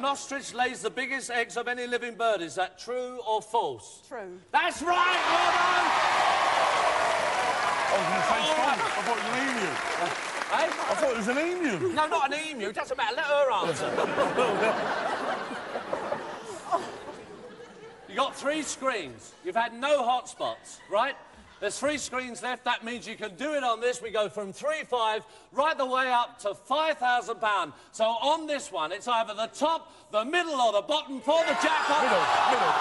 An ostrich lays the biggest eggs of any living bird. Is that true or false? True. That's right, well done! I was say false. I thought it was an emu. Hey? I thought it was an emu. No, not an emu. Doesn't matter. Let her answer. you got three screens. You've had no hotspots, right? There's three screens left. That means you can do it on this. We go from three five right the way up to five thousand pound. So on this one, it's either the top, the middle, or the bottom for the jackpot. Middle, middle.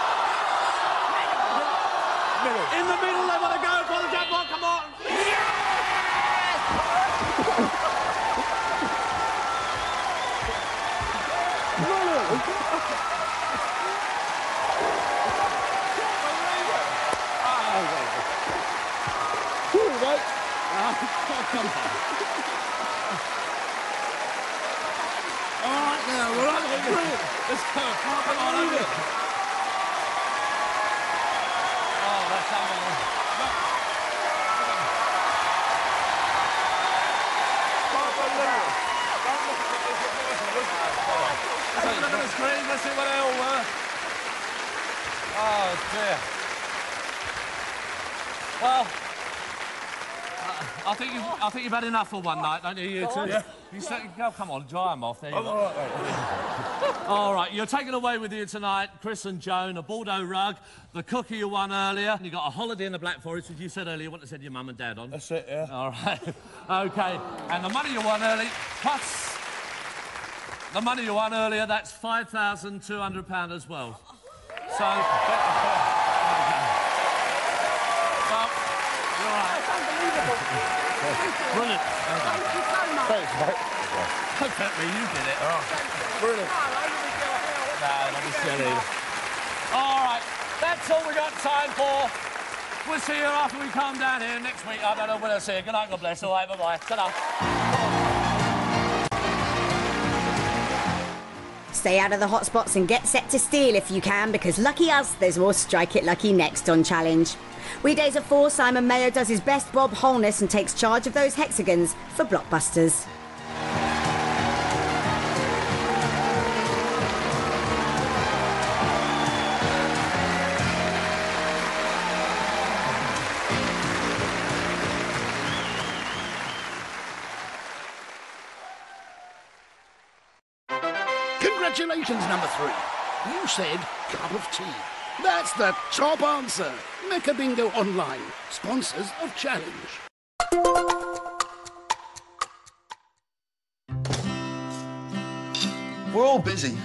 Middle. In the middle, they want to go for the jackpot. Come on. All right, now, Brilliant. Let's go. Come on, over. Oh, that's unbelievable. Let's see what they all were. Oh, dear. Well, I- think you've, I think you've had enough for one night, don't you? You two. Yeah. You say, go, come on, dry them off. There you Oh, go. all right, right. All right, you're taking away with you tonight, Chris and Joan, a Bordeaux rug, the cookie you won earlier. and You got a holiday in the Black Forest, which you said earlier you want to send your mum and dad on. That's it, yeah. All right. okay. And the money you won early, plus the money you won earlier, that's £5,200 as well. So. well, you're all right. Brilliant. Thank you so much. Thanks, mate. Hopefully you did it. Ah, brilliant. No, don't be silly. All right, that's all we got time for. We'll see you after we come down here next week. I don't know when I'll see you. Good night, God bless. All right, bye-bye. Ta-da. Stay out of the hotspots and get set to steal if you can, because lucky us, there's more Strike It Lucky next on Challenge. Weekdays at 4, Simon Mayo does his best Bob Holness and takes charge of those hexagons for blockbusters. Congratulations, number three. You said cup of tea. That's the top answer. Mecca Bingo Online, sponsors of Challenge. We're all busy,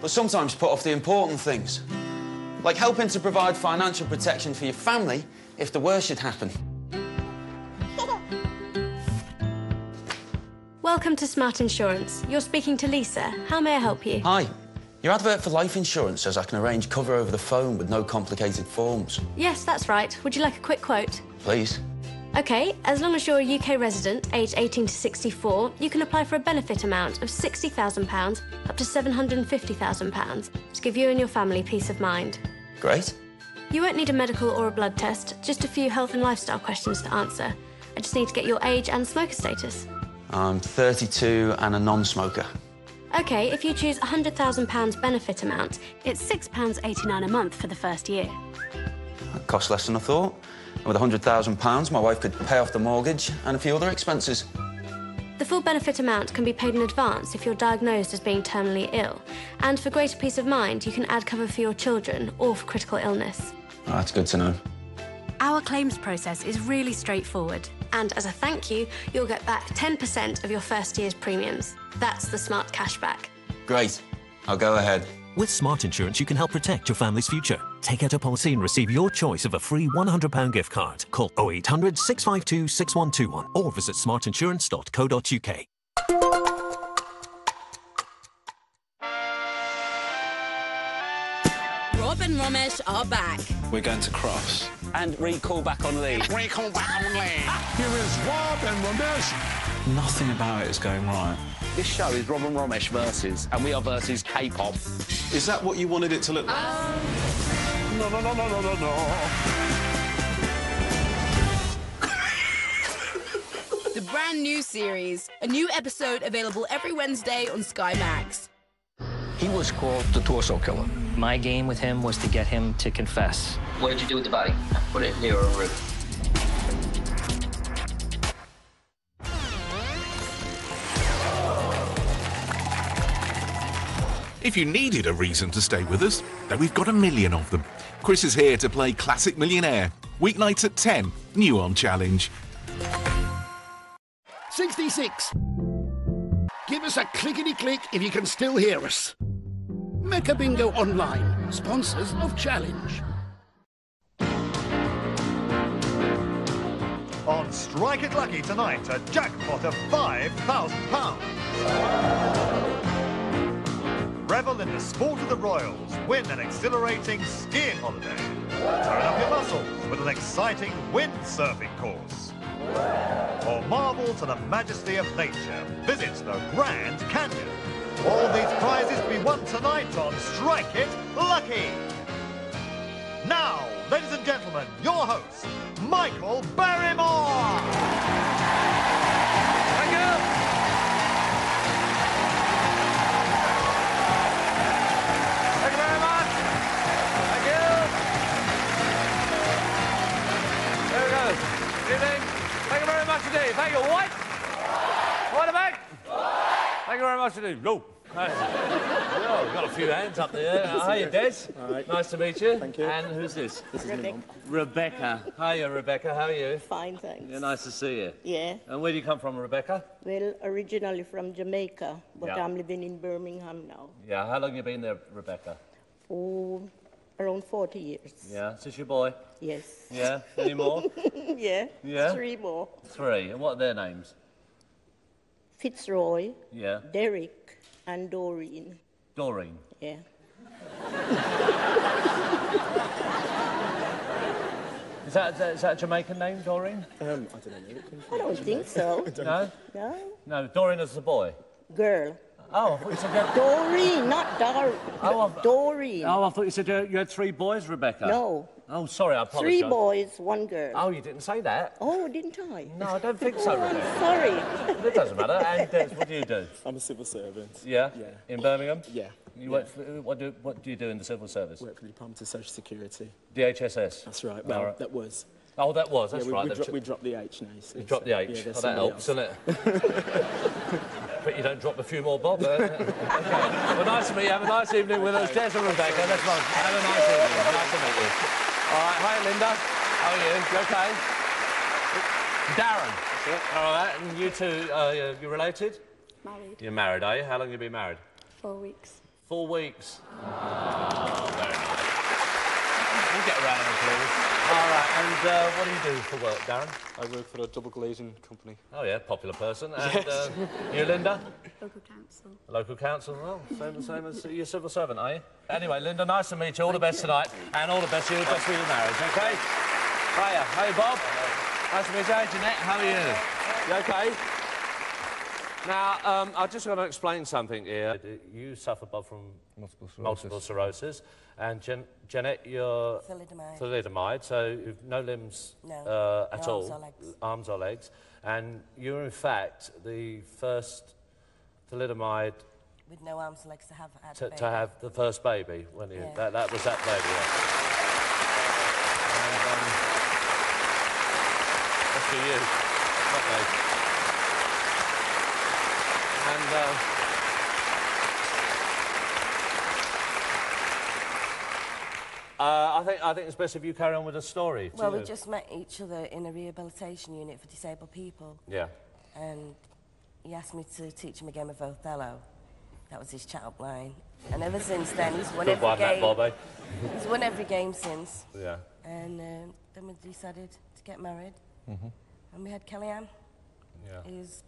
but sometimes put off the important things. Like helping to provide financial protection for your family if the worst should happen. Welcome to Smart Insurance. You're speaking to Lisa. How may I help you? Hi. Your advert for life insurance says I can arrange cover over the phone with no complicated forms. Yes, that's right. Would you like a quick quote? Please. OK, as long as you're a UK resident, aged 18 to 64, you can apply for a benefit amount of £60,000 up to £750,000 to give you and your family peace of mind. Great. You won't need a medical or a blood test, just a few health and lifestyle questions to answer. I just need to get your age and smoker status. I'm 32 and a non-smoker. OK, if you choose £100,000 benefit amount, it's £6.89 a month for the first year. That costs less than I thought. And with £100,000, my wife could pay off the mortgage and a few other expenses. The full benefit amount can be paid in advance if you're diagnosed as being terminally ill. And for greater peace of mind, you can add cover for your children or for critical illness. Oh, that's good to know. Our claims process is really straightforward. And as a thank you, you'll get back 10% of your first year's premiums. That's the smart cashback. Great. I'll go ahead. With Smart Insurance, you can help protect your family's future. Take out a policy and receive your choice of a free £100 gift card. Call 0800 652 6121 or visit smartinsurance.co.uk. Rob and Romesh are back. We're going to cross. And recall back on lead. Recall back on lead. Here is Rob and Romesh. Nothing about it is going right. This show is Rob and Romesh versus, and we are versus K-pop. Is that what you wanted it to look like? Um, no, no, no, no, no, no, no. The brand new series. A new episode available every Wednesday on Sky Max. He was called the torso killer. My game with him was to get him to confess. What did you do with the body? Put it near a root. If you needed a reason to stay with us, then we've got a million of them. Chris is here to play Classic Millionaire. Weeknights at 10, new on Challenge. 66. Give us a clickety click if you can still hear us. Mecca Bingo Online, sponsors of Challenge. On Strike It Lucky tonight, a jackpot of £5,000. Revel in the sport of the Royals. Win an exhilarating skiing holiday. Turn up your muscles with an exciting windsurfing course. Or marvel to the majesty of nature. Visit the Grand Canyon. All these prizes to be won tonight on Strike It Lucky. Now, ladies and gentlemen, your host, Michael Barrymore. Hands up there. Hi, Des. Nice to meet you. Thank you. And who's this? This is Rebecca. Rebecca. Hiya, Rebecca. How are you? Fine, thanks. Yeah, nice to see you. Yeah. And where do you come from, Rebecca? Well, originally from Jamaica, but Yeah. I'm living in Birmingham now. Yeah. How long have you been there, Rebecca? Oh, around 40 years. Yeah. Is your boy? Yes. Yeah. Any more? yeah. Yeah? Three more. Three. And what are their names? Fitzroy, Yeah. Derek, and Doreen. Doreen. Yeah. Is that, is that, is that a Jamaican name, Doreen? Um, I don't know. I don't think so. No? No. No, Doreen is a boy. Girl. Oh, I thought you said you had... Doreen, not Dar. Oh, Doreen. Oh, I thought you said you, you had three boys, Rebecca. No. Oh, sorry, I apologise. Three boys, one girl. Oh, you didn't say that? Oh, didn't I? No, I don't think so, Oh, I'm Rebecca. sorry. It doesn't matter. And Des, what do you do? I'm a civil servant. Yeah? Yeah. In Birmingham? Yeah. You work for, uh, what, do, what do you do in the civil service? Work for the Department of Social Security. DHSS? That's right. All Well, right. that was. Oh, that was, that's yeah, we, right. We, dro- we dropped the H now. so- You dropped the uh, H. Yeah, oh, there's oh, that helps, doesn't it? but you don't drop a few more, Bob. Uh, okay. Well, nice to meet you. Have a nice evening with us. Des and Rebecca. That's fine. Have a nice evening. Nice to meet you. All right. Hi, Linda. How are you? You okay? Darren. All right. And you two, uh, you- you related? Married. You're married, are you? How long have you been married? Four weeks. Four weeks. Oh, very nice. We'll get around of applause. All right, and uh, what do you do for work, Darren? I work for a double glazing company. Oh, yeah, popular person. And Yes. uh, you, Linda? Local council. Local council, well, same, same as you're a civil servant, are you? Anyway, Linda, nice to meet you. All the best tonight, and all the best to you. Best for your marriage, okay? Hiya. Hey, Bob. Nice to meet you. Hey, Jeanette, how are you? You okay? Now, um, I just want to explain something here. You suffer, Bob, from Multiple sclerosis. multiple sclerosis, and Jen- Jeanette, you're Thalidomide. thalidomide, so you've no limbs No, uh, no at arms all, or legs. arms or legs, and you're in fact the first thalidomide With no arms and legs to have had a to, baby. to have the first baby, weren't you? Yeah. That, that was that baby. Yeah. And, um, that's for you, not me. And uh, uh, I think I think it's best if you carry on with the story. Well, we just met each other in a rehabilitation unit for disabled people. yeah. And he asked me to teach him a game of Othello. That was his chat-up line. And ever since then, he's won Good every one, that, game. Bob, eh? He's won every game since. Yeah. And uh, then we decided to get married. Mm -hmm. And we had Kellyanne. Yeah. Who's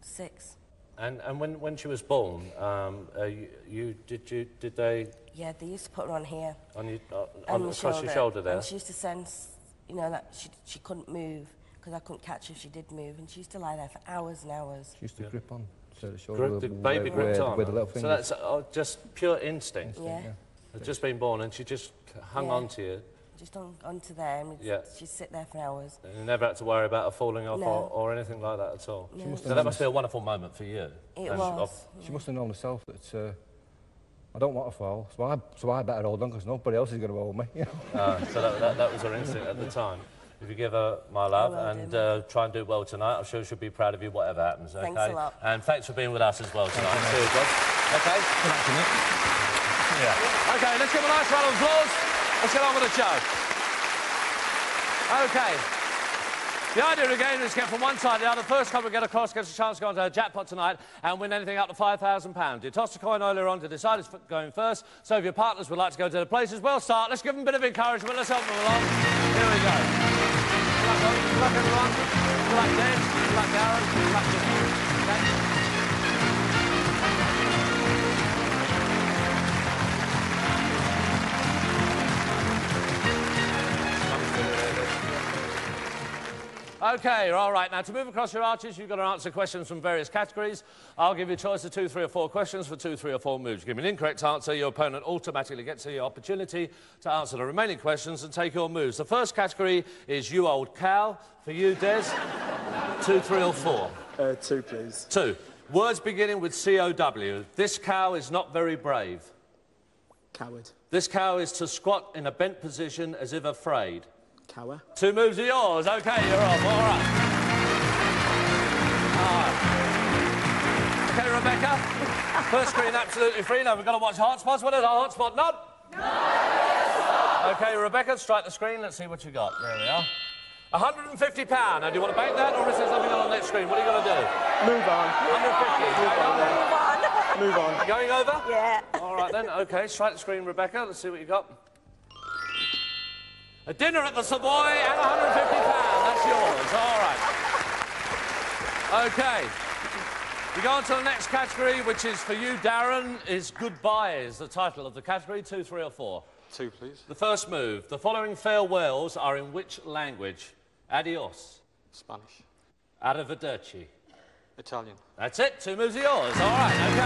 six. And and when when she was born, um, uh, you, you did you did they Yeah, they used to put her on here. on your uh, on on, my across your shoulder there? And she used to sense, you know, that she, she couldn't move because I couldn't catch her if she did move. And she used to lie there for hours and hours. She used to grip on So the shoulder. Grip, the with- baby with- gripped with- on. With the little so that's uh, just pure instinct. Yeah. Yeah. Had just been born and she just hung Yeah. on to you. Just on, onto there and we'd, Yeah. she'd sit there for hours. And you never had to worry about her falling off No. or, or anything like that at all. She must so that must be a wonderful moment for you. It And was. of- She must have known herself that uh, I don't want to fall, so I, so I better hold on because nobody else is going to hold me. You know? Uh, so that, that, that was her instinct at the time. If you give her my love will and uh, try and do well tonight, I'm sure she'll be proud of you, whatever happens. Okay? Thanks a lot. And thanks for being with us as well tonight. Cheers, Rob. Okay. Yeah. Okay, let's give a nice round of applause. Let's get on with the show. Okay. The idea of the game is get from one side to the other. First couple to get across gets a chance to go into a jackpot tonight and win anything up to £5,000. You tossed a coin earlier on to decide who's going first. So if your partners would like to go to the places, well start. Let's give them a bit of encouragement. Let's help them along. Here we go. Good luck. Everyone. Good luck. Good luck, Darren. Good luck? Okay, all right. Now, to move across your arches, you've got to answer questions from various categories. I'll give you a choice of two, three, or four questions for two, three, or four moves. Give me an incorrect answer, your opponent automatically gets the opportunity to answer the remaining questions and take your moves. The first category is You Old Cow. For you, Des, two, three, or four? Uh, two, please. Two. Words beginning with C-O-W. This cow is not very brave. Coward. This cow is to squat in a bent position as if afraid. Cower. Two moves are yours. OK, you're off. All right. All right. OK, Rebecca. First screen absolutely free. Now we've got to watch hotspots. What is our hotspot? Not? No. OK, Rebecca, strike the screen. Let's see what you got. There we are. £150. Now, do you want to bank that or is there something on the next screen? What are you going to do? Move on. 150. Move on. Move on. Going over? Yeah. All right then. OK, strike the screen, Rebecca. Let's see what you got. A dinner at the Savoy and £150. That's yours. All right. OK. We go on to the next category, which is for you, Darren, is Goodbye is the title of the category. Two, three, or four? Two, please. The first move. The following farewells are in which language? Adios. Spanish. Arrivederci. Italian. That's it. Two moves are yours. All right, OK.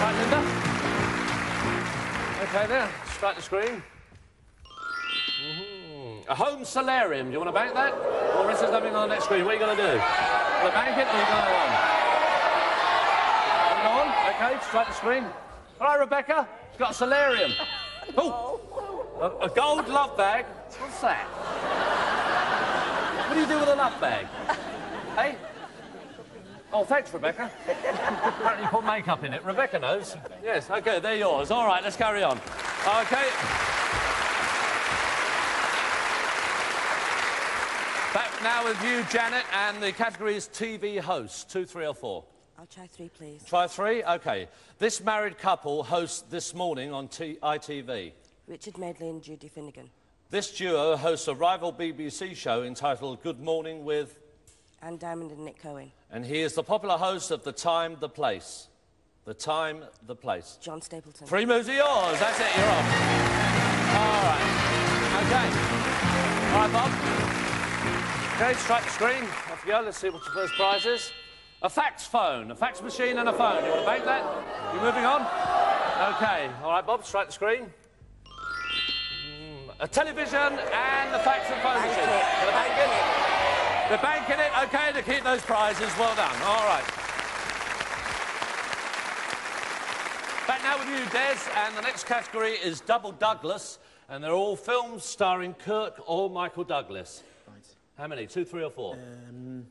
Right, Linda. OK, there. Strike the screen. Mhm. A home solarium. Do you want to bank that? Or is there something on the next screen? What are you going to do? To bank it or are you going on? Go on? OK, strike the screen. All right, Rebecca. It's got a solarium. Oh, a, a gold love bag. What's that? What do you do with a love bag? hey? Oh, thanks, Rebecca. Apparently you put makeup in it. Rebecca knows. Yes, OK, they're yours. All right, let's carry on. OK. Back now with you, Janet, and the category is TV host. Two, three, or four? I'll try three, please. Try three? OK. This married couple hosts This Morning on T ITV. Richard Madeley and Judy Finnegan. This duo hosts a rival BBC show entitled Good Morning with... Anne Diamond and Nick Owen. And he is the popular host of The Time, The Place. The Time, The Place. John Stapleton. Three moves are yours. That's it, you're off. All right. OK. All right, Bob. OK, strike the screen. Off you go. Let's see what your first prize is. A fax phone, a fax machine and a phone. You want to bank that? You moving on? OK. All right, Bob, strike the screen. Mm, a television and the fax and phone machine. Gonna bank it? They're banking it. OK, to keep those prizes. Well done. All right. Back now with you, Des, and the next category is Double Douglas, and they're all films starring Kirk or Michael Douglas. Right. How many? Two, three, or four? Um,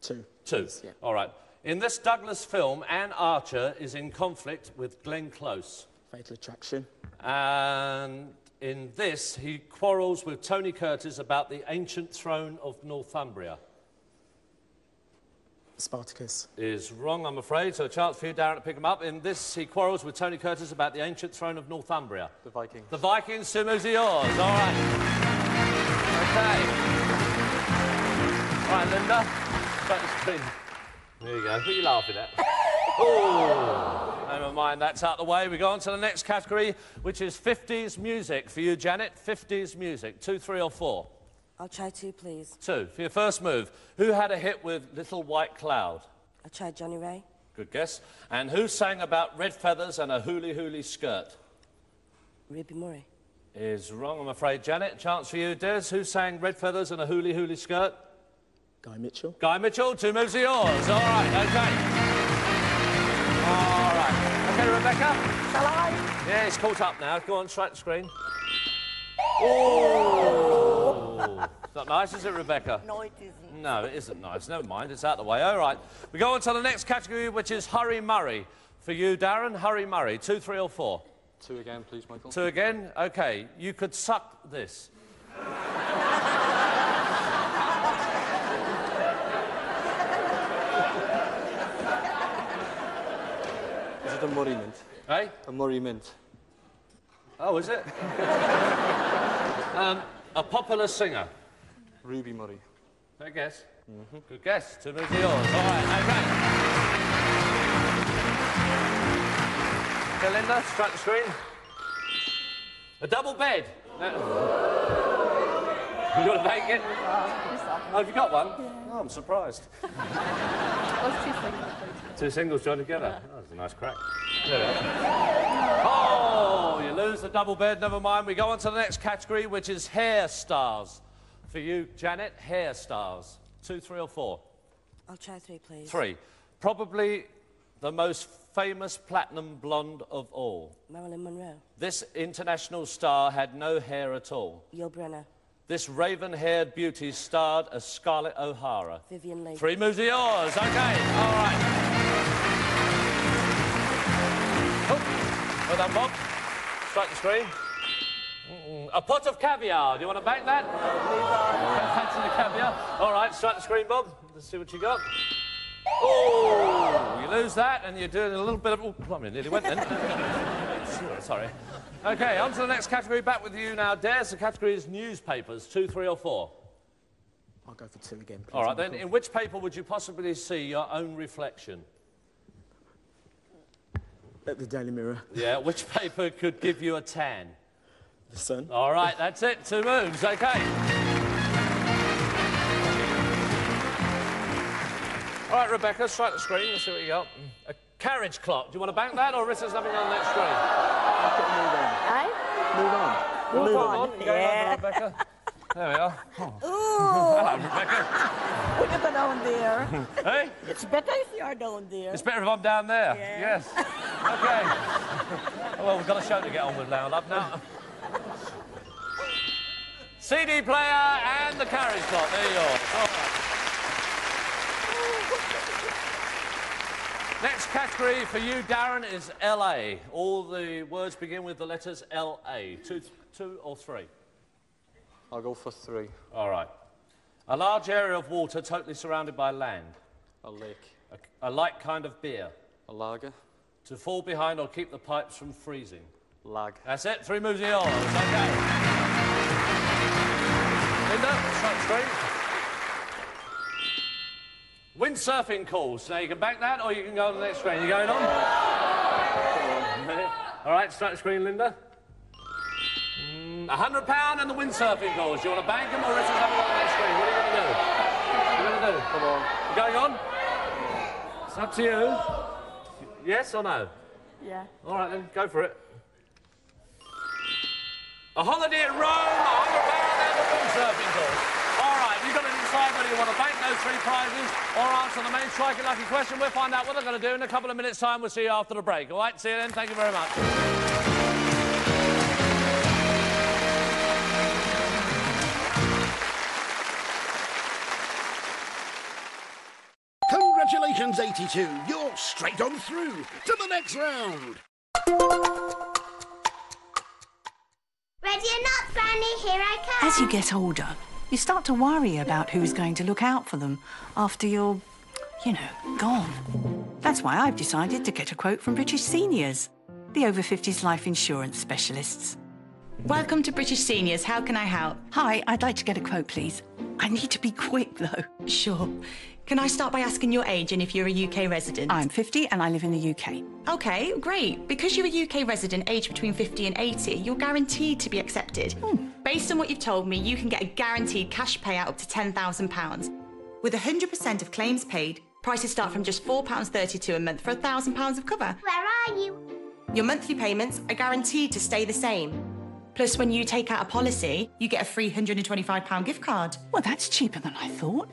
two. Two. yeah. All right. In this Douglas film, Anne Archer is in conflict with Glenn Close. Fatal Attraction. And in this, he quarrels with Tony Curtis about the ancient throne of Northumbria. Spartacus. Is wrong, I'm afraid, so a chance for you, Darren, to pick him up. In this, he quarrels with Tony Curtis about the ancient throne of Northumbria. The Vikings. The Vikings, Sumu's are yours. All right. Okay. All right, Linda. Strike the screen. There you go. What are you laughing at? oh, never mind. That's out the way. We go on to the next category, which is 50s music. For you, Janet, 50s music. Two, three, or four? I'll try two, please. Two. For your first move, who had a hit with Little White Cloud? I'll try Johnnie Ray. Good guess. And who sang about red feathers and a hooly hooly skirt? Ruby Murray. Is wrong, I'm afraid, Janet. Chance for you, Des. Who sang red feathers and a hooly hooly skirt? Guy Mitchell. Guy Mitchell, two moves are yours. All right, okay. All right. Okay, Rebecca. Shall I? Yeah, it's caught up now. Go on, strike the screen. Oh! It's not nice, is it, Rebecca? No, it isn't. No, it isn't nice. Never mind, it's out the way. All right. We go on to the next category, which is Hurry Murray. For you, Darren, Hurry Murray. Two, three, or four? Two again, please, Michael. Two again? OK. You could suck this. It a Murray mint? Eh? A Murray mint. Oh, is it? um, a popular singer. Ruby Murray. Good guess. Good guess. Two moves yours. All right, OK. Okay, Linda, strike the screen. A double bed. You want to make it? Oh, have you got one? Oh, I'm surprised. Two singles joined together. Oh, that's a nice crack. There. Oh, you lose the double bed. Never mind. We go on to the next category, which is hair stars. For you, Janet, hair stars. Two, three, or four? I'll try three, please. Three. Probably the most famous platinum blonde of all. Marilyn Monroe. This international star had no hair at all. Yul Brynner. This raven-haired beauty starred as Scarlett O'Hara. Vivien Leigh. Three moves are yours. OK, all right. Oh, well done, Bob. Strike the screen. Mm, A pot of caviar. Do you want to bank that? Fancy the caviar. All right, strike the screen, Bob. Let's see what you got. Oh, you lose that, and you're doing a little bit of. Oh, blimey, nearly went then. Sorry. Okay, on to the next category. Back with you now, Des. The category is newspapers. Two, three, or four. I'll go for two again, please. All right, then. In which paper would you possibly see your own reflection? At the Daily Mirror. Yeah, which paper could give you a tan? The Sun. All right, that's it. Two moves. Okay. All right, Rebecca, strike the screen. Let's see what you got. A carriage clock. Do you want to bank that, or is there something on that screen? Move on. Move Move on. on. Yeah. on, Rebecca? There we are. Oh. Ooh. Hello, Rebecca. Put it down there. hey? It's better if you are down there. It's better if I'm down there. Yeah. Yes. Okay. well, we've got a show to get on with now, love. Now. CD player and the carriage clock. There you are. All right. Next category for you, Darren, is LA. All the words begin with the letters LA. Two, two or three? I'll go for three. All right. A large area of water totally surrounded by land. A lake. A, a light kind of beer. A lager. To fall behind or keep the pipes from freezing. Lag. That's it. Three moves yours. Okay. Linda, the screen. Windsurfing calls. Now you can back that or you can go on the next screen. You going on? All right, strike the screen, Linda. Mm, A hundred pound and the windsurfing course. You want to bank them or is there something on the next screen? What are you going to do? What are you going to do? Come on. You going on? It's up to you. Yes or no? Yeah. All right then, go for it. A holiday at Rome, a hundred pound and a windsurfing course. All right, you've got to decide whether you want to bank those three prizes or answer the main striking lucky question. We'll find out what they're going to do in a couple of minutes' time. We'll see you after the break. All right, see you then. Thank you very much. Congratulations, 82. You're straight on through to the next round. Ready or not, Granny, here I come. As you get older, you start to worry about who's going to look out for them after you're, you know, gone. That's why I've decided to get a quote from British Seniors, the over 50s life insurance specialists. Welcome to British Seniors. How can I help? Hi, I'd like to get a quote, please. I need to be quick, though. Sure. Can I start by asking your age and if you're a UK resident? I'm 50 and I live in the UK. Okay, great. Because you're a UK resident aged between 50 and 80, you're guaranteed to be accepted. Hmm. Based on what you've told me, you can get a guaranteed cash payout up to £10,000. With 100% of claims paid, prices start from just £4.32 a month for £1,000 of cover. Where are you? Your monthly payments are guaranteed to stay the same. Plus, when you take out a policy, you get a free £125 gift card. Well, that's cheaper than I thought.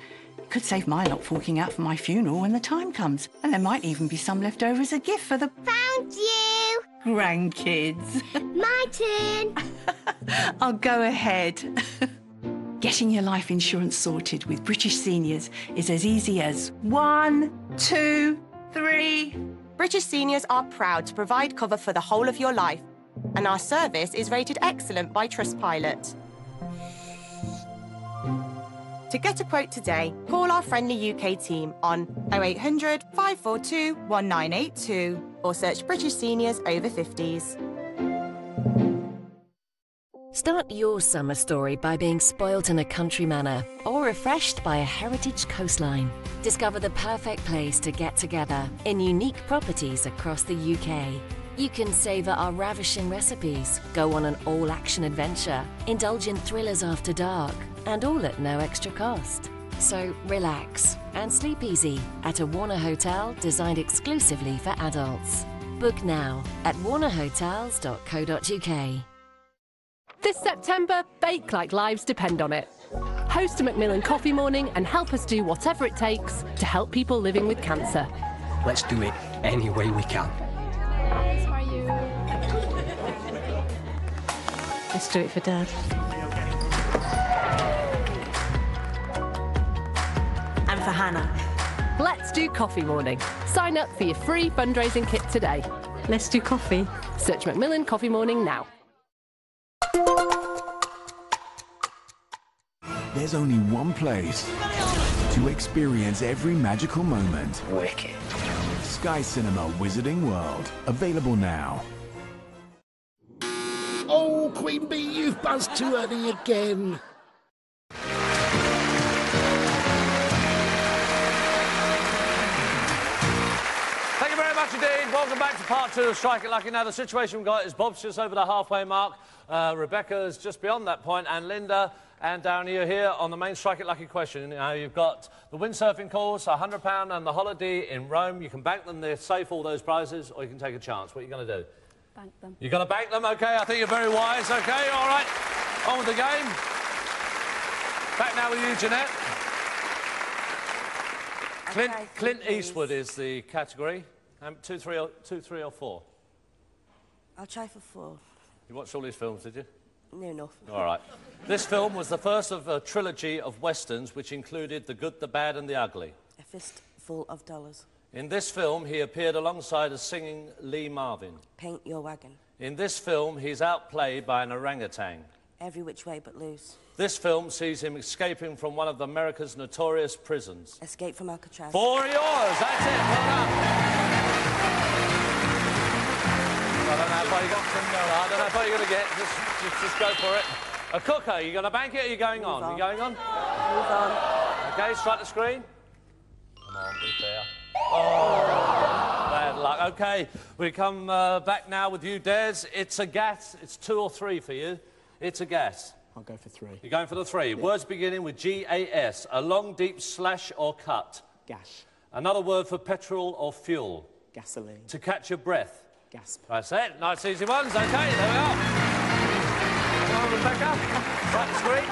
Could save my lot forking out for my funeral when the time comes. And there might even be some left over as a gift for the Found you! grandkids. My turn! I'll go ahead. Getting your life insurance sorted with British seniors is as easy as one, two, three. British seniors are proud to provide cover for the whole of your life, and our service is rated excellent by Trustpilot. To get a quote today, call our friendly UK team on 0800 542 1982 or search British Seniors Over 50s. Start your summer story by being spoilt in a country manor or refreshed by a heritage coastline. Discover the perfect place to get together in unique properties across the UK. You can savour our ravishing recipes, go on an all action adventure, indulge in thrillers after dark, and all at no extra cost. So relax and sleep easy at a Warner Hotel designed exclusively for adults. Book now at warnerhotels.co.uk. This September, bake like lives depend on it. Host a Macmillan Coffee Morning and help us do whatever it takes to help people living with cancer. Let's do it any way we can. Let's do it for Dad. And for Hannah. Let's do Coffee Morning. Sign up for your free fundraising kit today. Let's do coffee. Search Macmillan Coffee Morning now. There's only one place to experience every magical moment. Wicked. Sky Cinema Wizarding World. Available now. Oh, Queen Bee, you've buzzed too early again. Thank you very much indeed. Welcome back to part two of Strike It Lucky. Now, the situation we've got is Bob's just over the halfway mark. Uh, Rebecca's just beyond that point, and Linda and Darren, you're here on the main Strike It Lucky question. Now, you've got the windsurfing course, £100 and the holiday in Rome. You can bank them, they're safe, all those prizes, or you can take a chance. What are you going to do? Bank them. You're going to bank them? OK, I think you're very wise. OK, all right. On with the game. Back now with you, Jeanette. Clint, Okay, Clint. Eastwood is the category. Um, two, three, or, two, three, or four. I'll try for four. You watched all these films, did you? No, enough. All right. This film was the first of a trilogy of westerns which included The Good, the Bad, and the Ugly. A fistful of dollars. In this film, he appeared alongside a singing Lee Marvin. Paint your wagon. In this film, he's outplayed by an orangutan. Every which way but loose. This film sees him escaping from one of America's notorious prisons. Escape from Alcatraz. Four yours. That's it. Well done. I don't know how far you got from no, I don't know how far you're going to get. Just, just, just go for it. A cooker. You going to bank it? Or are you going on? on. You going on? Move on. Okay, strike the screen. Come on, be fair. Oh, bad luck. Okay, we come uh, back now with you, Des. It's a gas. It's two or three for you. It's a gas. I'll go for three. You're going for the three. Words beginning with G-A-S. A long, deep slash or cut. Gas. Another word for petrol or fuel. Gasoline. To catch your breath. Gasp. That's it. Nice, easy ones. Okay, there we are. Come on, Rebecca. Right the screen.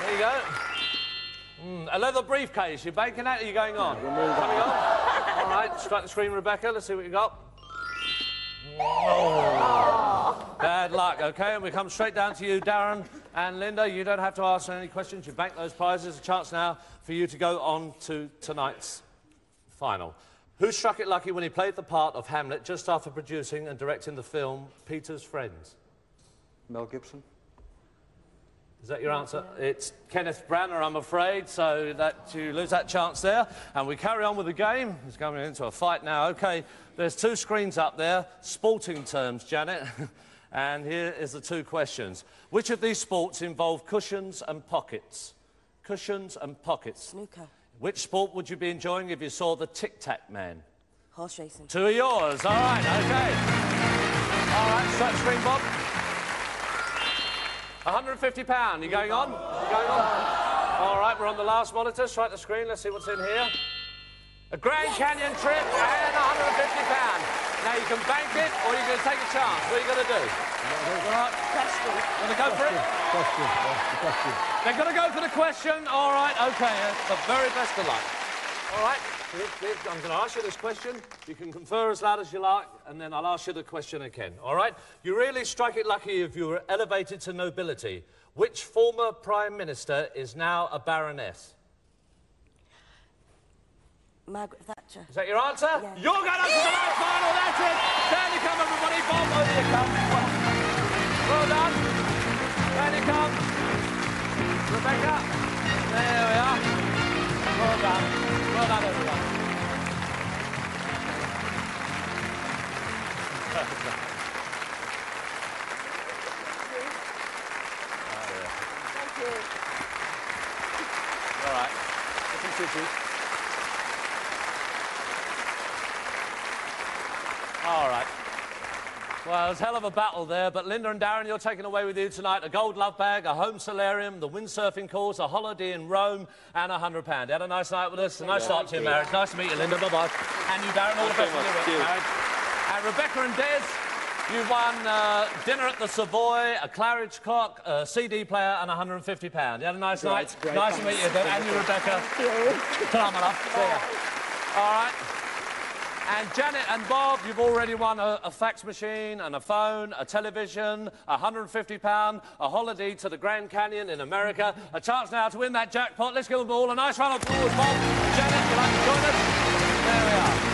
There you go. Mm, a leather briefcase. You're banking that? Or are you going on? Coming on. All right. Strike the screen, Rebecca. Let's see what you got. Oh. Bad luck. Okay, and we come straight down to you, Darren and Linda. You don't have to ask any questions. You bank those prizes. A chance now for you to go on to tonight's final. Who struck it lucky when he played the part of Hamlet just after producing and directing the film Peter's Friends? Mel Gibson. Is that your answer? It's Kenneth Branagh, I'm afraid, so that you lose that chance there. And we carry on with the game. It's coming into a fight now. OK, there's two screens up there, sporting terms, Janet. and here is the two questions. Which of these sports involve cushions and pockets? Cushions and pockets. Snooker. Which sport would you be enjoying if you saw the Tic Tac Man? Horse racing. Two of yours. All right, OK. All right, strike the screen, Bob. £150. You going on? You going on? All right, we're on the last monitor. Strike the screen. Let's see what's in here. A Grand Canyon trip and £150. Now you can bank it or you're going to take a chance. What are you going to do? Question. Going to go for it? Question. Question. They're going to go for the question. All right, OK. uh, the very best of luck. All right. I'm going to ask you this question. You can confer as loud as you like, and then I'll ask you the question again. All right? You really strike it lucky if you were elevated to nobility. Which former Prime Minister is now a Baroness? Margaret Thatcher. Is that your answer? Yes. You're going to the last final, that's it! Down you come, everybody. Bob, over you come. Well, well done. Down you come. Rebecca. There we are. Well done. Well done, everyone. Thank you. All right. Listen, Tissue. All right. Well, it's a hell of a battle there, but Linda and Darren, you're taking away with you tonight a gold love bag, a home solarium, the windsurfing course, a holiday in Rome, and a hundred pound. You had a nice night with us. A nice start to your marriage. Nice to meet you, Linda. Bye bye. And you, Darren, all the best with your marriage. And Rebecca and Des, you won uh, dinner at the Savoy, a carriage clock, a CD player, and hundred and fifty pound. You had a nice Great, night. great, nice to meet you, and you, Rebecca. Come on up. See ya. All right. And Janet and Bob, you've already won a, a fax machine and a phone, a television, a £150, a holiday to the Grand Canyon in America, a chance now to win that jackpot. Let's give them all a nice round of applause, Bob. Janet, you'd like to join us? There we are.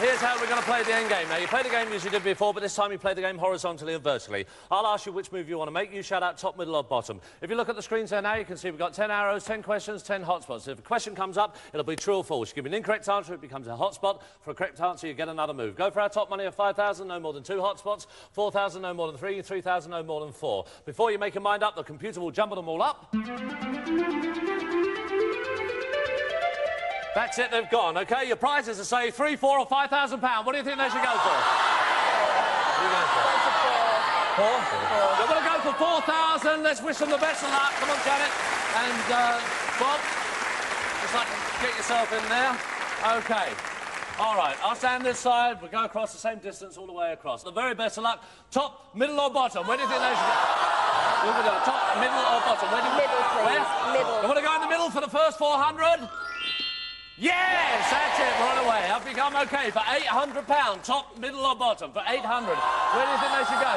Here's how we're going to play the end game. Now, you play the game as you did before, but this time you play the game horizontally and vertically. I'll ask you which move you want to make. You shout out top, middle, or bottom. If you look at the screens there now, you can see we've got 10 arrows, 10 questions, 10 hotspots. If a question comes up, it'll be true or false. You give me an incorrect answer, it becomes a hotspot. For a correct answer, you get another move. Go for our top money of 5,000, no more than two hotspots. 4,000, no more than three. 3,000, no more than four. Before you make your mind up, the computer will jumble them all up. That's it, they've gone, okay? Your prizes are, say, three, four, or five thousand pounds. What do you think they should go for? What do you go for? Four? They're going to go for 4,000. Let's wish them the best of luck. Come on, Janet. And, uh, Bob, just like to get yourself in there. Okay. All right, I'll stand this side. We'll go across the same distance all the way across. The very best of luck. Top, middle, or bottom? Where do you think they should go? Where we go? Top, middle, or bottom? Where do you... Middle, please. Where? Middle. You want to go in the middle for the first 400? Yes, that's it, right away. I've become okay for £800. Top, middle or bottom for 800 Where do you think they should go?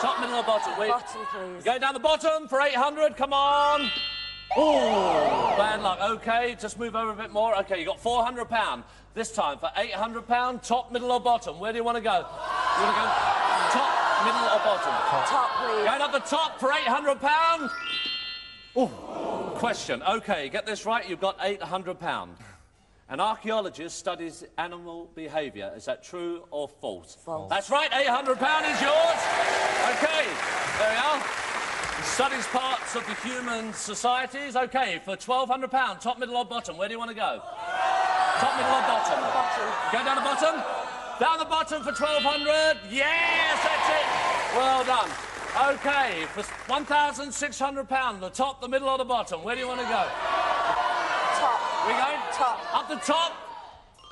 Top, middle or bottom? Where... Bottom, please. Go down the bottom for 800 come on. Oh, bad luck. Okay, just move over a bit more. Okay, you got £400. This time for £800, top, middle or bottom? Where do you want to go? You want to go top, middle or bottom? Top, please. Going up the top for £800. Oh, question. Okay, get this right. You've got £800. An archaeologist studies animal behaviour. Is that true or false? False. That's right. £800 is yours. Okay, there we are. He studies parts of the human societies. Okay, for £1,200, top, middle or bottom? Where do you want to go? Top, middle or bottom? Bottom. Go down the bottom? Down the bottom for 1200 Yes, that's it. Well done. Okay, for £1,600, the top, the middle or the bottom? Where do you want to go? Top. We going? Top. Up the top?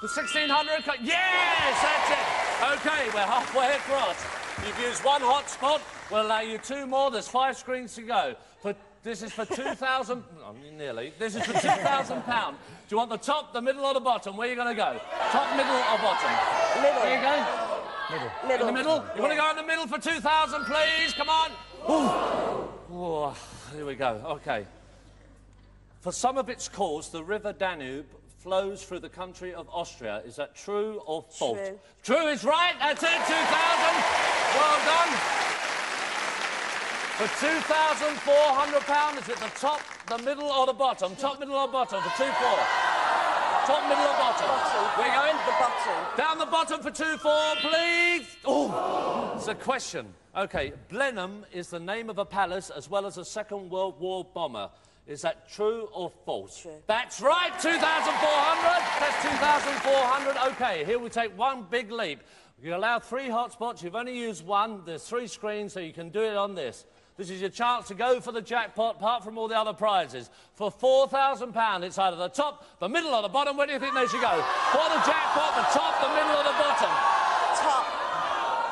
The 1600? Co- Yes, that's it. Okay, we're halfway across. You've used one hotspot. We'll allow you two more. There's five screens to go. For, this is for 2,000... oh, nearly. This is for 2,000 pounds. Do you want the top, the middle or the bottom? Where are you going to go? Top, middle or bottom? Middle. Where are you going? Middle. In the middle? You want to go in the middle for 2,000, please? Come on. Ooh. Ooh, here we go. Okay. For some of its course, the River Danube flows through the country of Austria. Is that true or false? True. True is right. That's it. 2,000. Well done. For £2,400, is it the top, the middle or the bottom? Top, middle or bottom for 2 4 Top, middle or bottom? Bottom. Where you going? The bottom. Down the bottom for 2 4, please. Oh, it's a question. OK, Blenheim is the name of a palace as well as a Second World War bomber. Is that true or false? True. That's right, 2,400. That's 2,400. OK, here we take one big leap. You allow three hotspots. You've only used one. There's three screens, so you can do it on this. This is your chance to go for the jackpot, apart from all the other prizes. For £4,000, it's either the top, the middle, or the bottom. Where do you think they should go? For the jackpot, the top, the middle, or the bottom? Top.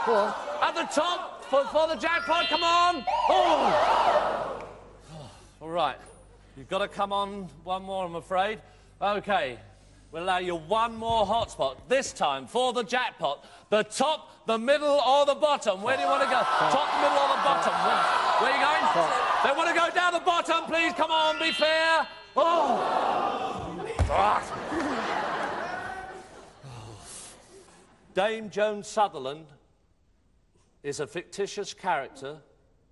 Four. At the top, for, for the jackpot, come on! Oh! All right. You've got to come on one more, I'm afraid. OK. We'll allow you one more hotspot, this time for the jackpot. The top, the middle, or the bottom. Where do you want to go? Top, middle, or the bottom? Where, where are you going? They want to go down the bottom, please. Come on, be fair. Oh! Dame Joan Sutherland is a fictitious character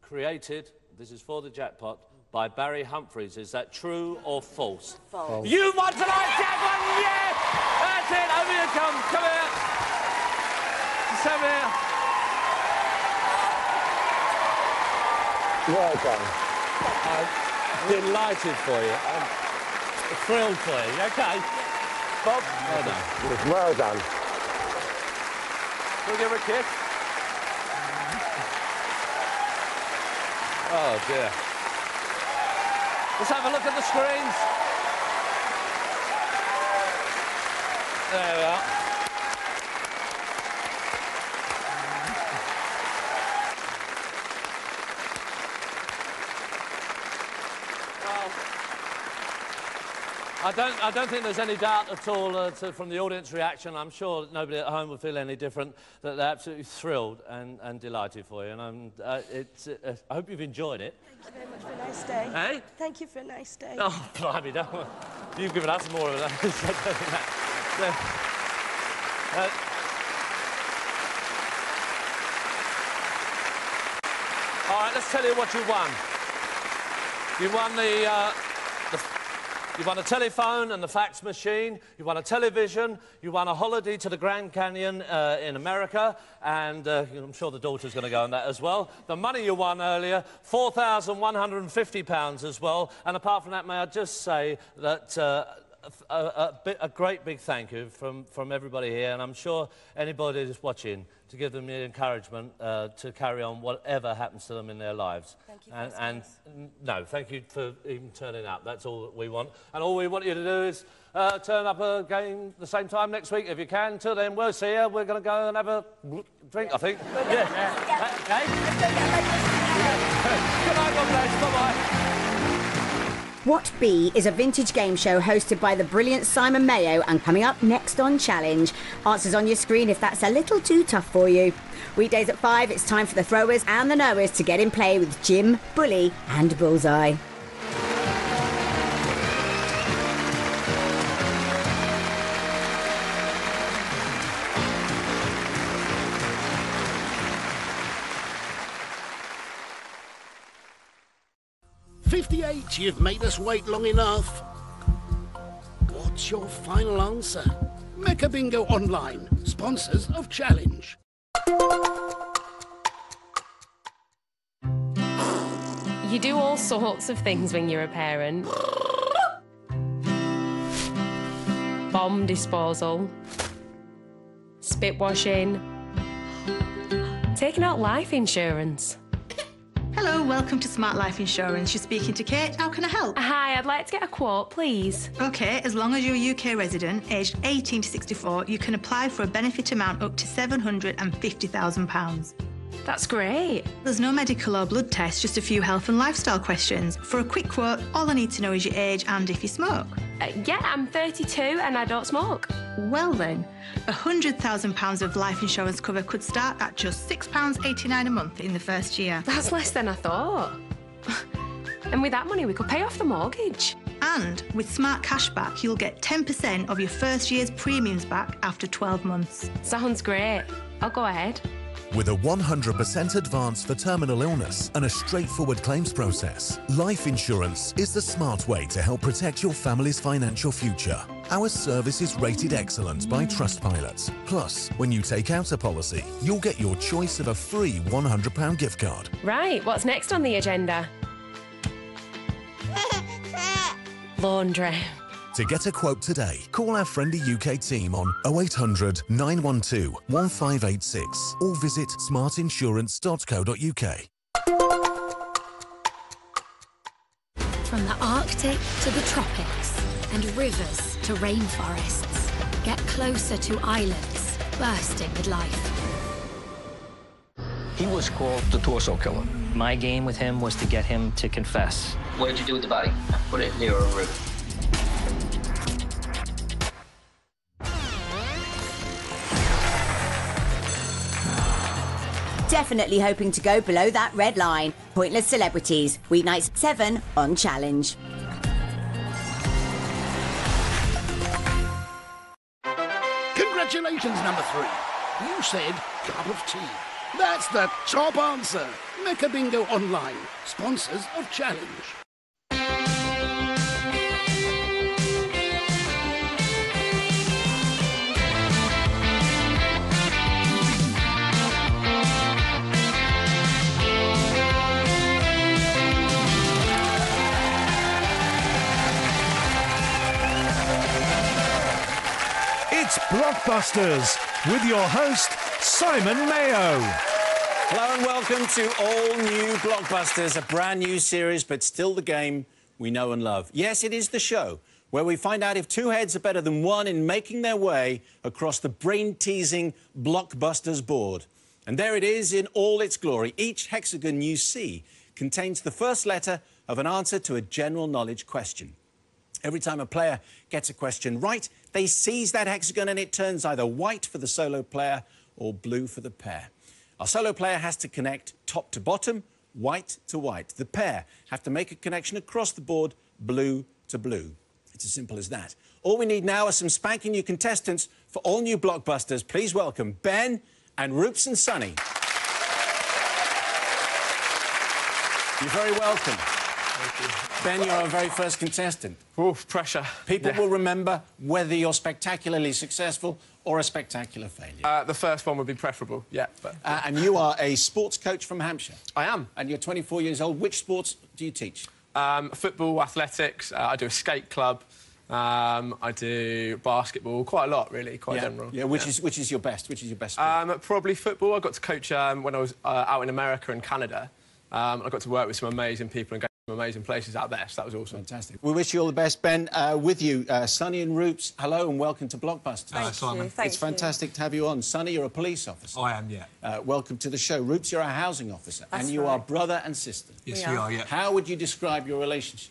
created, this is for the jackpot, by Barry Humphries. Is that true or false? False. You won tonight's jackpot! Yes! That's it! Over you come. Come here. Just over here. Well done. I'm delighted for you. I'm thrilled for you. Okay. Bob? Well done. Well done. We'll give her a kiss. Oh, dear. Let's have a look at the screens. There we are. I don't, I don't think there's any doubt at all uh, to, from the audience reaction. I'm sure nobody at home will feel any different, that they're absolutely thrilled and, and delighted for you. And I'm, uh, it's, uh, I hope you've enjoyed it. Thank you very much for a nice day. Eh? Thank you for a nice day. Oh, blimey, don't worry. You've given us more of that. Uh, all right, let's tell you what you won. You won the, uh, the you won a telephone and the fax machine. You won a television. You won a holiday to the Grand Canyon uh, in America. And uh, I'm sure the daughter's going to go on that as well. The money you won earlier, £4,150 as well. And apart from that, may I just say that... Uh, a, a, a, great big thank you from, from everybody here, and I'm sure anybody who's watching to give them the encouragement uh, to carry on whatever happens to them in their lives. Thank you. And, and no, thank you for even turning up. That's all that we want. And all we want you to do is uh, turn up again the same time next week if you can. Till then, we'll see you. We're going to go and have a drink, I think. yeah. yeah. Okay. Good night, God bless. Bye-bye. What B is a vintage game show hosted by the brilliant Simon Mayo and coming up next on Challenge. Answers on your screen if that's a little too tough for you. Weekdays at 5, it's time for the throwers and the knowers to get in play with Jim, Bully, and Bullseye. You've made us wait long enough. What's your final answer? Mecca Bingo Online, sponsors of Challenge. You do all sorts of things when you're a parent. Bomb disposal, spit washing, taking out life insurance. Hello, welcome to Smart Life Insurance. You're speaking to Kate. How can I help? Hi, I'd like to get a quote, please. Okay, as long as you're a UK resident, aged 18 to 64, you can apply for a benefit amount up to £750,000. That's great. There's no medical or blood test, just a few health and lifestyle questions. For a quick quote, all I need to know is your age and if you smoke. Uh, yeah, I'm 32 and I don't smoke. Well then, £100,000 of life insurance cover could start at just £6.89 a month in the first year. That's less than I thought. and with that money, we could pay off the mortgage. And with Smart Cashback, you'll get 10% of your first year's premiums back after 12 months. Sounds great. I'll go ahead. With a 100% advance for terminal illness and a straightforward claims process, life insurance is the smart way to help protect your family's financial future. Our service is rated excellent by Trustpilot. Plus, when you take out a policy, you'll get your choice of a free £100 gift card. Right, what's next on the agenda? Laundry. To get a quote today, call our friendly UK team on 0800 912 1586 or visit smartinsurance.co.uk. From the Arctic to the tropics and rivers to rainforests, get closer to islands bursting with life. He was called the torso killer. My game with him was to get him to confess. What did you do with the body? I Put it near a river. Definitely hoping to go below that red line. Pointless Celebrities, weeknights 7 on Challenge. Congratulations, number three. You said cup of tea. That's the top answer. Mecca Bingo Online, sponsors of Challenge. It's Blockbusters with your host, Simon Mayo. Hello and welcome to all new Blockbusters, a brand new series, but still the game we know and love. Yes, it is the show where we find out if two heads are better than one in making their way across the brain teasing Blockbusters board. And there it is in all its glory. Each hexagon you see contains the first letter of an answer to a general knowledge question. Every time a player gets a question right, they seize that hexagon and it turns either white for the solo player or blue for the pair. Our solo player has to connect top to bottom, white to white. The pair have to make a connection across the board, blue to blue. It's as simple as that. All we need now are some spanking new contestants for all new blockbusters. Please welcome Ben and Roops and Sunny. You're very welcome. Ben, you're our very first contestant. Oof, pressure. People Yeah. will remember whether you're spectacularly successful or a spectacular failure. Uh, the first one would be preferable, yeah. But Uh, and you are a sports coach from Hampshire. I am. And you're 24 years old. Which sports do you teach? um, football, athletics. Uh, I do a skate club. Um, I do basketball. Quite a lot, really. Quite yeah. general. Yeah. Which is which is your best? Which is your best? Sport? Um, probably football. I got to coach um, when I was uh, out in America and Canada. Um, I got to work with some amazing people and some amazing places out there. So that was awesome. Fantastic. We wish you all the best, Ben. Uh, with you, uh, Sonny and Roops. Hello and welcome to Blockbuster. Thank Hello, Simon. you. Thank it's fantastic to have you on. Sonny, you're a police officer. I am, yeah. Uh, welcome to the show. Roops, you're a housing officer, That's and you are brother and sister. Yes, We we are. are, yeah. How would you describe your relationship?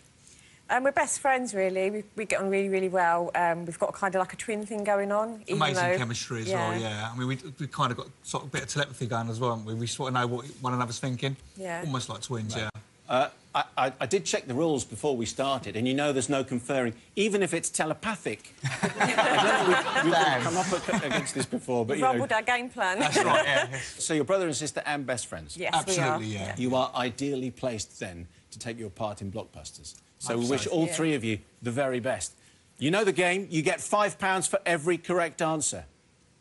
Um, we're best friends, really. We, we get on really, really well. Um, we've got kind of like a twin thing going on. Amazing though- chemistry as well, yeah. I mean, we, we kind of got sort of a bit of telepathy going as well, haven't we? We sort of know what one another's thinking. Yeah. Almost like twins, yeah. Uh, I, I, I did check the rules before we started, and you know there's no conferring, even if it's telepathic. I don't know, we've, we've come up against this before, but We've you know. rumbled our game plan. That's right, yeah. So you're brother and sister and best friends? Yes, we are. Absolutely, yeah. You are ideally placed then to take your part in Blockbusters. So Hope we so. wish all Yeah. three of you the very best. You know the game. You get five pounds for every correct answer.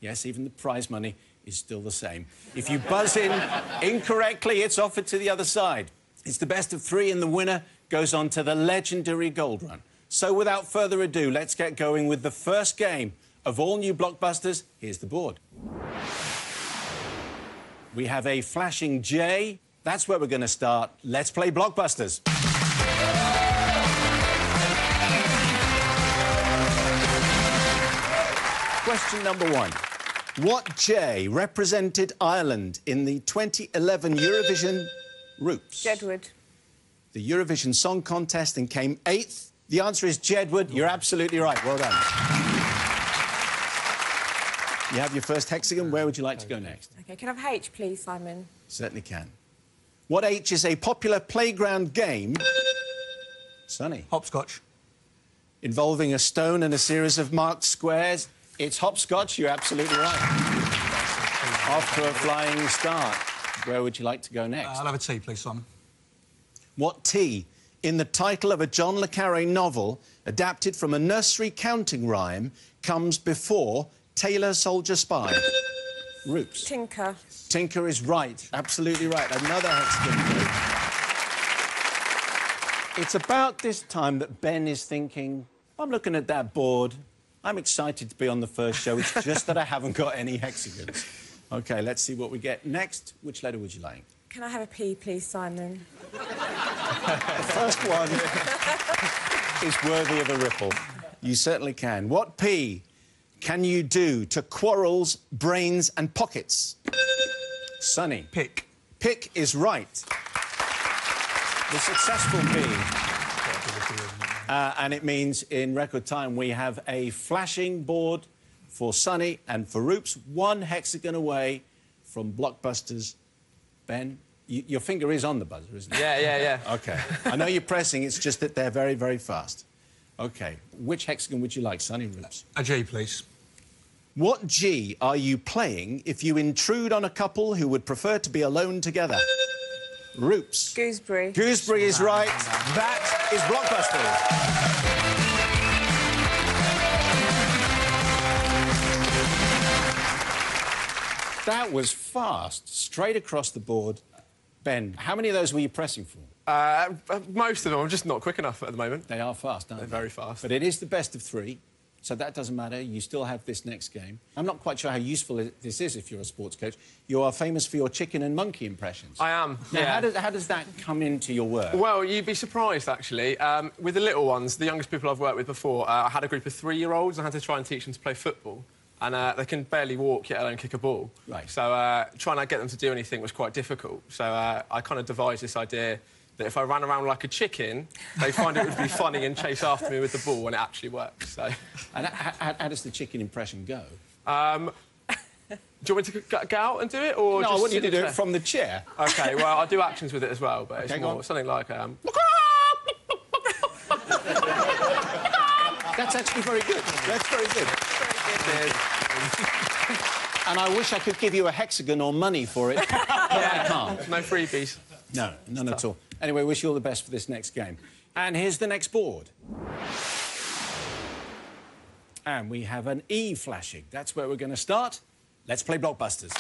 Yes, even the prize money is still the same. If you buzz in incorrectly, it's offered to the other side. It's the best of three, and the winner goes on to the legendary Gold Run. So without further ado, let's get going with the first game of all new Blockbusters. Here's the board. We have a flashing J. That's where we're going to start. Let's play Blockbusters. Question number one. What J represented Ireland in the 2011 Eurovision Roops? Jedward. The Eurovision Song Contest and came eighth. The answer is Jedward. You're absolutely right. Well done. You have your first hexagon. Where would you like to go next? OK, can I have H, please, Simon? Certainly can. What H is a popular playground game? Sunny. Hopscotch. Involving a stone and a series of marked squares. It's hopscotch. You're absolutely right. Off to a flying start. Where would you like to go next? Uh, I'll have a tea, please, Simon. What tea? in the title of a John le Carre novel adapted from a nursery counting rhyme comes before Tailor Soldier Spy? Roops. Tinker. Tinker is right. Absolutely right. Another hexagon. It's about this time that Ben is thinking, I'm looking at that board. I'm excited to be on the first show. It's just that I haven't got any hexagons. OK, let's see what we get next. Which letter would you like? Can I have a P, please, Simon? the first one is worthy of a ripple. You certainly can. What P can you do to quarrels, brains, and pockets? Sunny. Pick. Pick is right. The successful P. Uh, and it means in record time we have a flashing board for Sunny and for Roops, one hexagon away from Blockbusters. Ben, y your finger is on the buzzer, isn't it? Yeah, yeah, yeah. OK. I know you're pressing, it's just that they're very, very fast. OK. Which hexagon would you like, Sunny Roops? A G, please. What G are you playing if you intrude on a couple who would prefer to be alone together? Roops. Gooseberry. Gooseberry is right. That is Blockbusters. That was fast, straight across the board. Ben, how many of those were you pressing for? Uh, most of them. I'm just not quick enough at the moment. They are fast, aren't They're they? very fast. But it is the best of three, so that doesn't matter. You still have this next game. I'm not quite sure how useful this is if you're a sports coach. You are famous for your chicken and monkey impressions. I am. Now, yeah. how, does, how does that come into your work? Well, you'd be surprised, actually. Um, with the little ones, the youngest people I've worked with before, uh, I had a group of three-year-olds and I had to try and teach them to play football. And uh, they can barely walk, yet alone kick a ball. Right. So uh, trying to get them to do anything was quite difficult. So uh, I kind of devised this idea that if I ran around like a chicken, they find it would be funny and chase after me with the ball, and it actually works. So. And how, how, does the chicken impression go? Um, do you want me to get out and do it, or No, I just want you to do it from the chair. OK, well, I do actions with it as well, but it's Okay, go more something like um, That's actually very good. That's very good. And I wish I could give you a hexagon or money for it, but I can't. no freebies. No, none at all. Anyway, wish you all the best for this next game. And here's the next board. And we have an E flashing. That's where we're going to start. Let's play Blockbusters.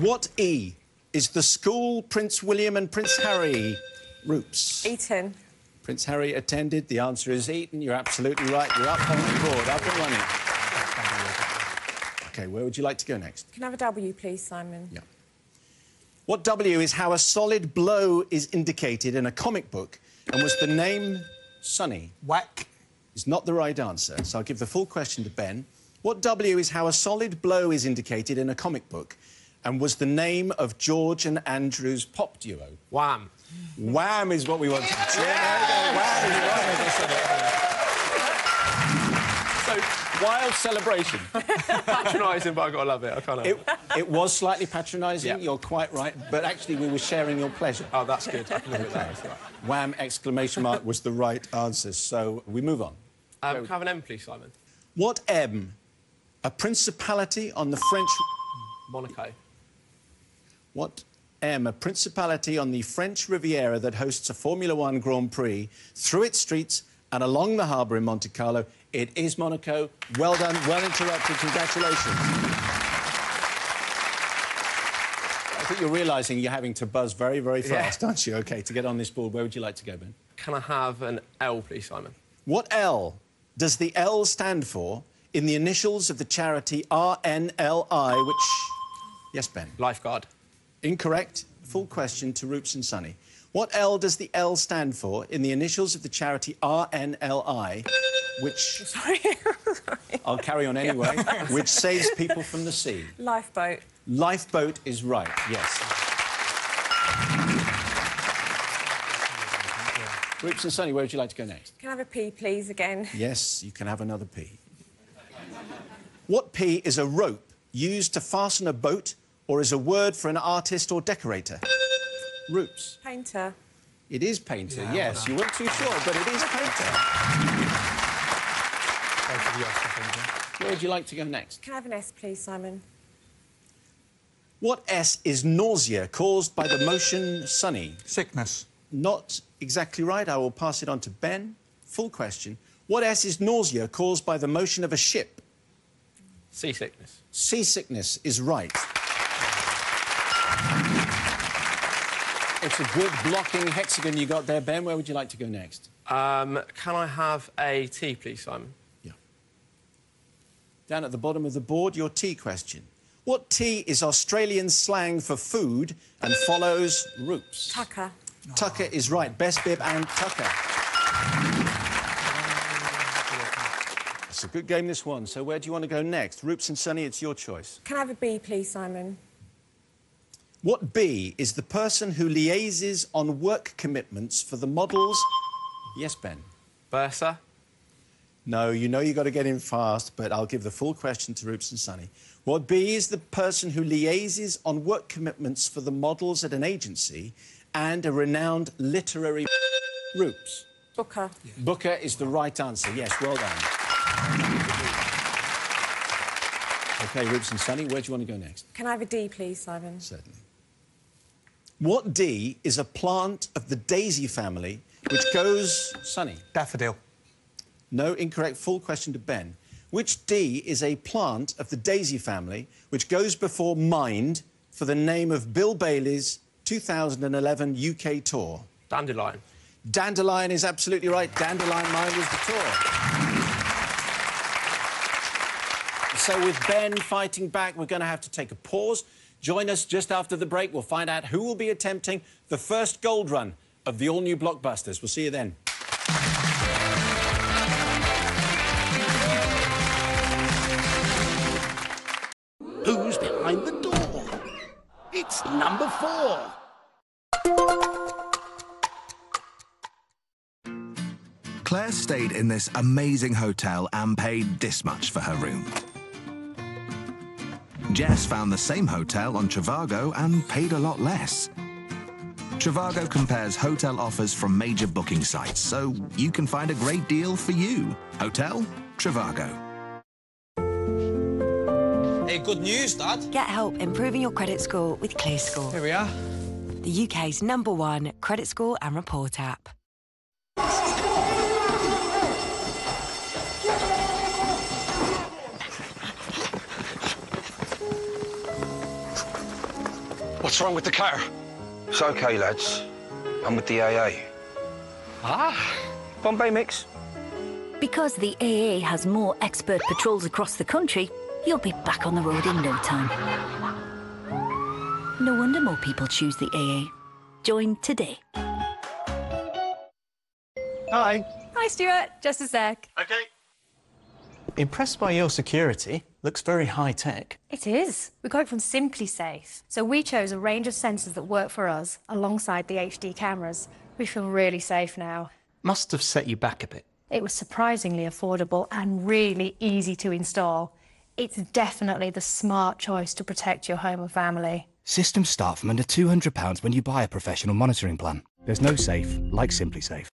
What E is the school Prince William and Prince Harry Roops? Eton. Prince Harry attended. The answer is Eton. You're absolutely right. You're up on the board, up and running. OK, where would you like to go next? Can I have a W, please, Simon? Yeah. What W is how a solid blow is indicated in a comic book and was the name Sunny? Whack. Is not the right answer, so I'll give the full question to Ben. What W is how a solid blow is indicated in a comic book and was the name of George and Andrew's pop duo? Wham. Wham is what we want. Yeah, there you go. Wham is right. So, wild celebration. Patronising, but I've got to love it. I can't help It, it was slightly patronising, Yeah. you're quite right, but actually we were sharing your pleasure. Oh, that's good. I can live with that. That's. Wham! Exclamation mark was the right answer. So we move on. Um, can I have an M, please, Simon? What M? A principality on the French. Monaco. What M? A principality on the French Riviera that hosts a Formula One Grand Prix through its streets and along the harbour in Monte Carlo. It is Monaco. Well done. Well interrupted. Congratulations. I think you're realising you're having to buzz very, very Yeah. fast, aren't you? OK, to get on this board, where would you like to go, Ben? Can I have an L, please, Simon? What L does the L stand for in the initials of the charity RNLI, which. Yes, Ben. Lifeguard. Incorrect. Full question to Roops and Sunny. What L does the L stand for in the initials of the charity RNLI, which. Sorry. I'll carry on anyway, which saves people from the sea? Lifeboat. Lifeboat is right, yes. Roops and Sunny, where would you like to go next? Can I have a P, please, again? Yes, you can have another P. What P is a rope used to fasten a boat or is a word for an artist or decorator? Roops. Painter. It is painter, yes. You weren't too sure, but it is painter. Where would you like to go next? Can I have an S, please, Simon? What S is nausea caused by the motion sunny? Sickness. Not exactly right. I will pass it on to Ben. Full question. What S is nausea caused by the motion of a ship? Seasickness. Seasickness is right. It's a good blocking hexagon you got there, Ben. Where would you like to go next? Um, can I have a T, please, Simon? Yeah. Down at the bottom of the board, your tea question. What tea is Australian slang for food and follows roots? Tucker. Tucker is right. Best bib and Tucker. It's a good game, this one. So where do you want to go next? Roops and Sunny, it's your choice. Can I have a B, please, Simon? What B is the person who liaises on work commitments for the models? Yes, Ben. Bursa. No, you know you've got to get in fast, but I'll give the full question to Roops and Sunny. What B is the person who liaises on work commitments for the models at an agency and a renowned literary... Roops. Booker. Booker is the right answer. Yes, well done. OK, Roops and Sunny, where do you want to go next? Can I have a D, please, Simon? Certainly. What D is a plant of the daisy family which goes... Sunny? Daffodil. No, incorrect. Full question to Ben. Which D is a plant of the daisy family which goes before Mind for the name of Bill Bailey's 2011 UK tour? Dandelion. Dandelion is absolutely right. Dandelion Mind was the tour. So with Ben fighting back, we're going to have to take a pause. Join us just after the break. We'll find out who will be attempting the first gold run of the all-new blockbusters. We'll see you then. Who's behind the door? It's number four. Claire stayed in this amazing hotel and paid this much for her room. Jess found the same hotel on Trivago and paid a lot less. Trivago compares hotel offers from major booking sites, so you can find a great deal for you. Hotel Trivago. Hey, good news, Dad. Get help improving your credit score with ClearScore. Here we are. The UK's number one credit score and report app. What's wrong with the car? It's okay, lads. I'm with the AA. Ah. Bombay mix. Because the AA has more expert patrols across the country, you'll be back on the road in no time. No wonder more people choose the AA. Join today. Hi. Hi, Stuart. Just a sec. Okay. Impressed by your security. Looks very high tech. It is. We got it from SimpliSafe. So we chose a range of sensors that work for us alongside the HD cameras. We feel really safe now. Must have set you back a bit. It was surprisingly affordable and really easy to install. It's definitely the smart choice to protect your home and family. Systems start from under £200 when you buy a professional monitoring plan. There's no safe like SimpliSafe.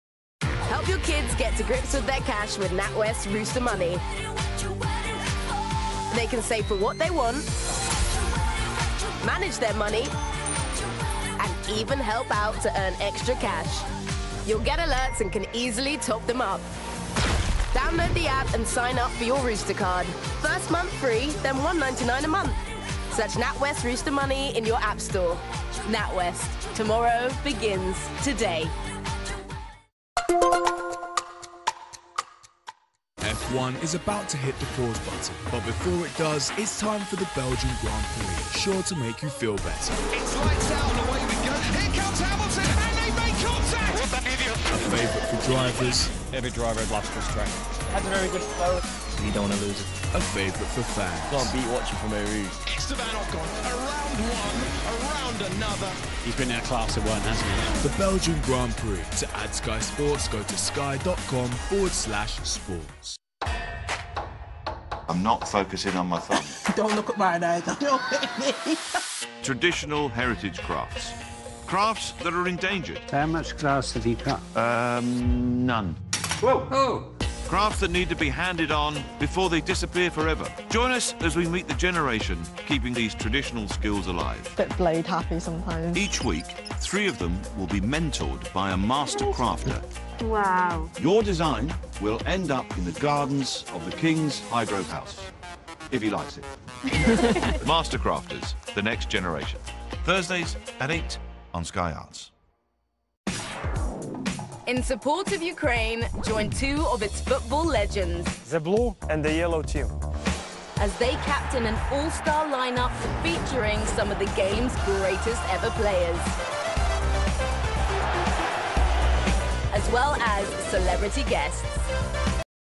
Help your kids get to grips with their cash with NatWest Rooster Money. They can save for what they want, manage their money, and even help out to earn extra cash. You'll get alerts and can easily top them up. Download the app and sign up for your Rooster card. First month free, then $1.99 a month. Search NatWest Rooster Money in your app store. NatWest. Tomorrow begins today. F1 is about to hit the pause button, but before it does, it's time for the Belgian Grand Prix, sure to make you feel better. It's lights out and away we go. Here comes Hamilton and they make contact. What an idiot. A favourite for drivers. Every driver loves this track. Had a very good flow. You don't want to lose it. A favourite for fans. Can't beat watching from Eau Rouge. Esteban Ocon, around one, around another. He's been in a class of one, hasn't he? The Belgian Grand Prix. To add Sky Sports, go to sky.com forward slash sports. I'm not focusing on my thumb. Don't look at mine either. Don't hit me. Traditional heritage crafts. Crafts that are endangered. How much grass have you cut? Um, none. Whoa! Oh. Crafts that need to be handed on before they disappear forever. Join us as we meet the generation keeping these traditional skills alive. Bit blade happy sometimes. Each week, three of them will be mentored by a master crafter. Wow. Your design will end up in the gardens of the King's Highgrove House, if he likes it. master Crafters, the next generation. Thursdays at 8 on Sky Arts. In support of Ukraine, join two of its football legends. The blue and the yellow team. as they captain an all-star lineup featuring some of the game's greatest ever players. As well as celebrity guests.